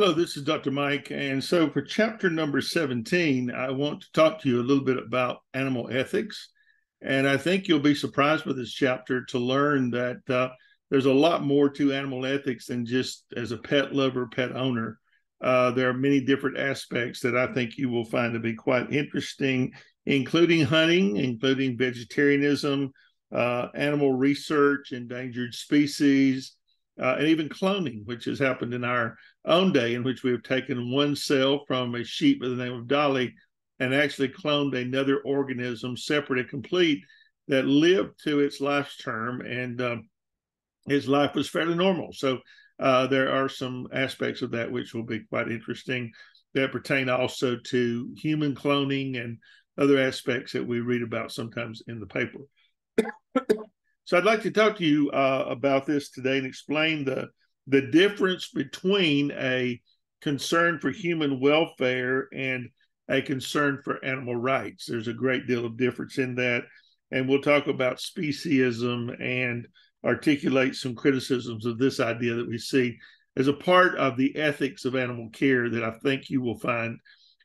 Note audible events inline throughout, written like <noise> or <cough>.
Hello, this is Dr. Mike. And so for chapter number 17, I want to talk to you a little bit about animal ethics. And I think you'll be surprised with this chapter to learn that uh, there's a lot more to animal ethics than just as a pet lover, pet owner. Uh, there are many different aspects that I think you will find to be quite interesting, including hunting, including vegetarianism, uh, animal research, endangered species, uh, and even cloning, which has happened in our own day, in which we have taken one cell from a sheep by the name of Dolly and actually cloned another organism, separate and complete, that lived to its life's term, and uh, his life was fairly normal. So uh, there are some aspects of that which will be quite interesting that pertain also to human cloning and other aspects that we read about sometimes in the paper. <coughs> So I'd like to talk to you uh, about this today and explain the the difference between a concern for human welfare and a concern for animal rights. There's a great deal of difference in that, and we'll talk about speciesism and articulate some criticisms of this idea that we see as a part of the ethics of animal care that I think you will find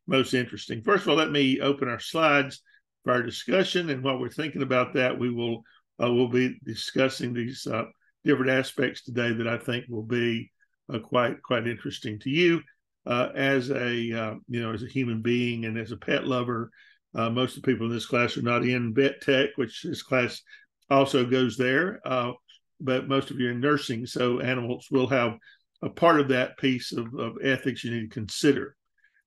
most interesting. First of all, let me open our slides for our discussion, and while we're thinking about that, we will uh, we'll be discussing these uh, different aspects today that I think will be uh, quite quite interesting to you uh, as a uh, you know as a human being and as a pet lover. Uh, most of the people in this class are not in vet tech, which this class also goes there, but most of you are in nursing, so animals will have a part of that piece of, of ethics you need to consider.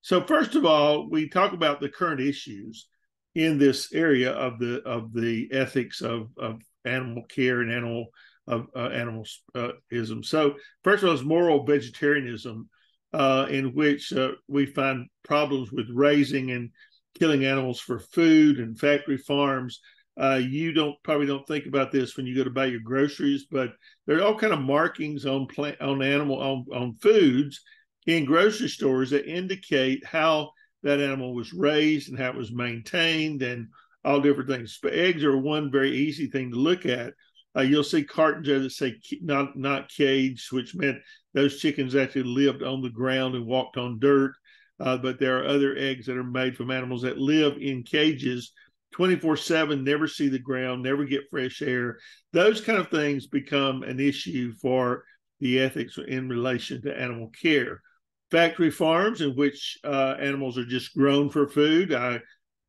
So first of all, we talk about the current issues in this area of the of the ethics of, of animal care and animal of uh, animalism. So first of all, is moral vegetarianism, uh, in which uh, we find problems with raising and killing animals for food and factory farms. Uh, you don't probably don't think about this when you go to buy your groceries, but there are all kind of markings on plant on animal on, on foods in grocery stores that indicate how that animal was raised and how it was maintained and all different things. But eggs are one very easy thing to look at. Uh, you'll see cartons there that say not not caged, which meant those chickens actually lived on the ground and walked on dirt. Uh, but there are other eggs that are made from animals that live in cages 24 7, never see the ground, never get fresh air. Those kind of things become an issue for the ethics in relation to animal care factory farms in which uh, animals are just grown for food. I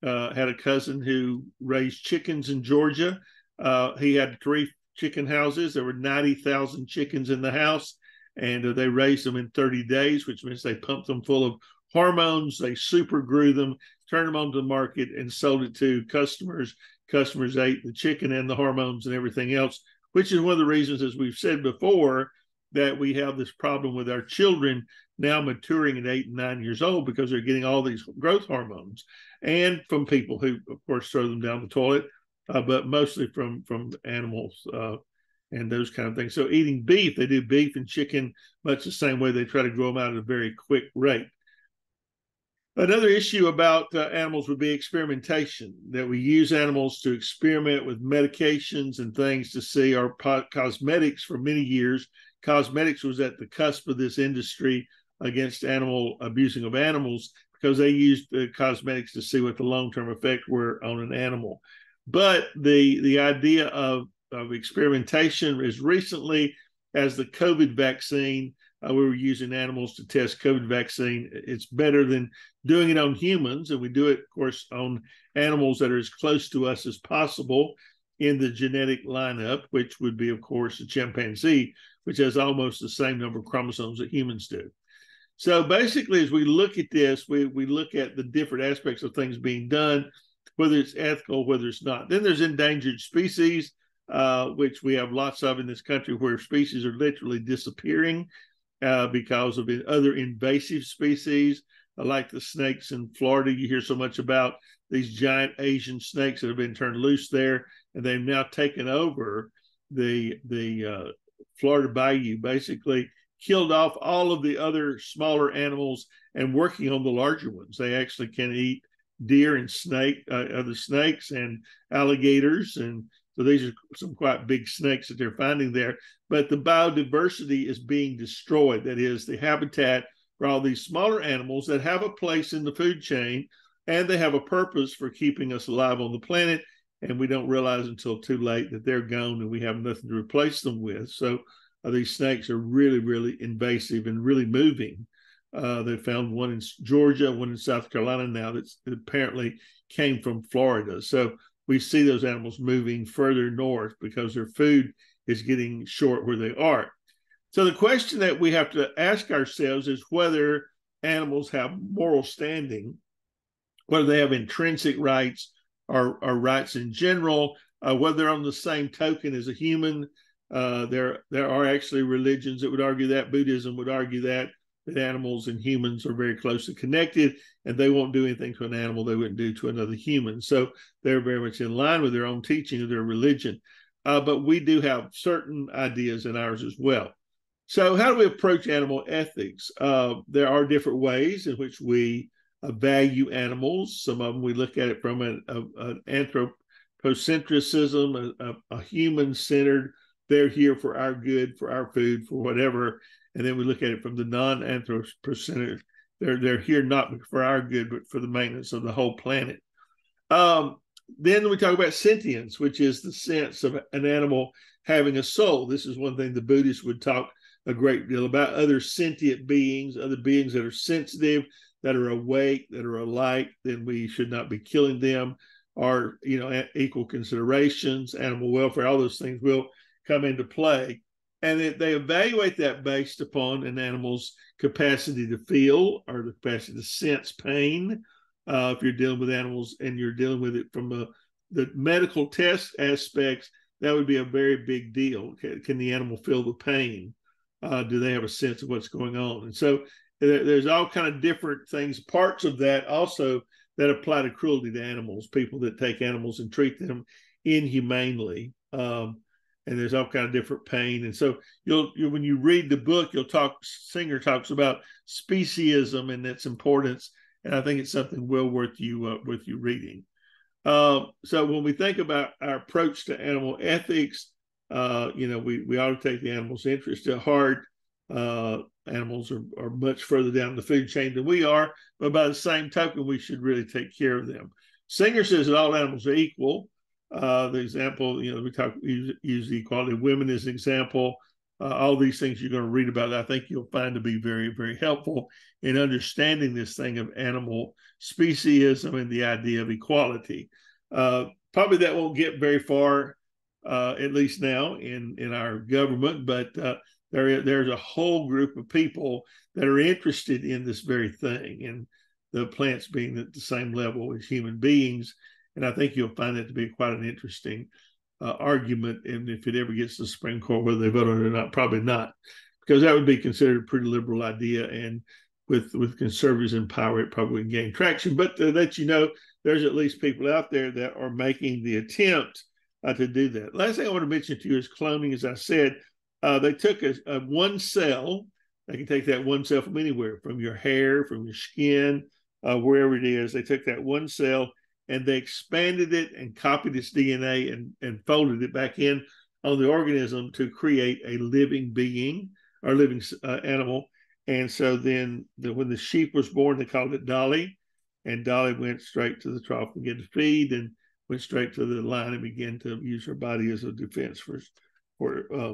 uh, had a cousin who raised chickens in Georgia. Uh, he had three chicken houses. There were 90,000 chickens in the house, and uh, they raised them in 30 days, which means they pumped them full of hormones. They super grew them, turned them onto the market, and sold it to customers. Customers ate the chicken and the hormones and everything else, which is one of the reasons, as we've said before, that we have this problem with our children now maturing at eight and nine years old because they're getting all these growth hormones and from people who of course throw them down the toilet uh, but mostly from from animals uh, and those kind of things so eating beef they do beef and chicken much the same way they try to grow them out at a very quick rate Another issue about uh, animals would be experimentation, that we use animals to experiment with medications and things to see our po- cosmetics for many years. Cosmetics was at the cusp of this industry against animal abusing of animals because they used the cosmetics to see what the long-term effect were on an animal. But the the idea of, of experimentation is recently as the COVID vaccine, uh, we were using animals to test COVID vaccine. It's better than doing it on humans, and we do it, of course, on animals that are as close to us as possible in the genetic lineup, which would be, of course, a chimpanzee, which has almost the same number of chromosomes that humans do. So basically, as we look at this, we, we look at the different aspects of things being done, whether it's ethical, whether it's not. Then there's endangered species, uh, which we have lots of in this country, where species are literally disappearing uh, because of other invasive species, like the snakes in Florida. You hear so much about these giant Asian snakes that have been turned loose there, and they've now taken over the the uh, Florida Bayou, basically killed off all of the other smaller animals and working on the larger ones. They actually can eat deer and snake, uh, other snakes and alligators. And so these are some quite big snakes that they're finding there. But the biodiversity is being destroyed. That is, the habitat for all these smaller animals that have a place in the food chain and they have a purpose for keeping us alive on the planet. And we don't realize until too late that they're gone and we have nothing to replace them with. So uh, these snakes are really, really invasive and really moving. Uh, they found one in Georgia, one in South Carolina now that's apparently came from Florida. So we see those animals moving further north because their food is getting short where they are. So the question that we have to ask ourselves is whether animals have moral standing, whether they have intrinsic rights or, or rights in general, uh, whether they're on the same token as a human. Uh, there, there are actually religions that would argue that. Buddhism would argue that that animals and humans are very closely connected, and they won't do anything to an animal they wouldn't do to another human. So they're very much in line with their own teaching of their religion. Uh, but we do have certain ideas in ours as well. So, how do we approach animal ethics? Uh, there are different ways in which we uh, value animals. Some of them we look at it from an, a, an anthropocentrism, a, a human centered, they're here for our good, for our food, for whatever and then we look at it from the non-anthropocentric. They're they're here not for our good, but for the maintenance of the whole planet. Um, then we talk about sentience, which is the sense of an animal having a soul. This is one thing the Buddhists would talk a great deal about. Other sentient beings, other beings that are sensitive, that are awake, that are alike, then we should not be killing them. Are you know equal considerations, animal welfare, all those things will come into play and they, they evaluate that based upon an animal's capacity to feel or the capacity to sense pain. Uh, if you're dealing with animals and you're dealing with it from a, the medical test aspects, that would be a very big deal. Can, can the animal feel the pain? Uh, do they have a sense of what's going on? And so there, there's all kind of different things, parts of that also that apply to cruelty to animals, people that take animals and treat them inhumanely. Um, and there's all kind of different pain. And so you'll, you when you read the book, you'll talk. Singer talks about speciesism and its importance, and I think it's something well worth you uh, worth you reading. Uh, so when we think about our approach to animal ethics, uh, you know, we we ought to take the animal's interest at heart. Uh, animals are, are much further down the food chain than we are, but by the same token, we should really take care of them. Singer says that all animals are equal. Uh, the example, you know, we talk use, use the equality of women as an example. Uh, all these things you're going to read about, I think you'll find to be very, very helpful in understanding this thing of animal speciesism and the idea of equality. Uh, probably that won't get very far, uh, at least now in in our government, but uh, there there's a whole group of people that are interested in this very thing, and the plants being at the same level as human beings and I think you'll find that to be quite an interesting uh, argument. And if it ever gets to the Supreme Court, whether they vote on it or not, probably not, because that would be considered a pretty liberal idea. And with with conservatives in power, it probably would gain traction. But to let you know, there's at least people out there that are making the attempt uh, to do that. Last thing I want to mention to you is cloning. As I said, uh, they took a, a one cell. They can take that one cell from anywhere, from your hair, from your skin, uh, wherever it is. They took that one cell and they expanded it and copied its DNA and, and folded it back in on the organism to create a living being or living uh, animal. And so then the, when the sheep was born, they called it Dolly. And Dolly went straight to the trough and began to feed and went straight to the line and began to use her body as a defense for for uh,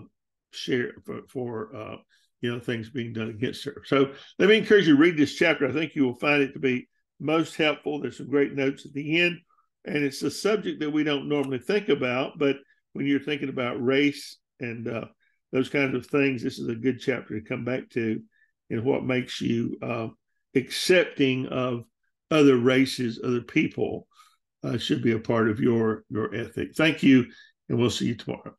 share for, for uh, you know things being done against her. So let me encourage you to read this chapter. I think you will find it to be most helpful. There's some great notes at the end, and it's a subject that we don't normally think about. But when you're thinking about race and uh, those kinds of things, this is a good chapter to come back to, and what makes you uh, accepting of other races, other people, uh, should be a part of your your ethic. Thank you, and we'll see you tomorrow.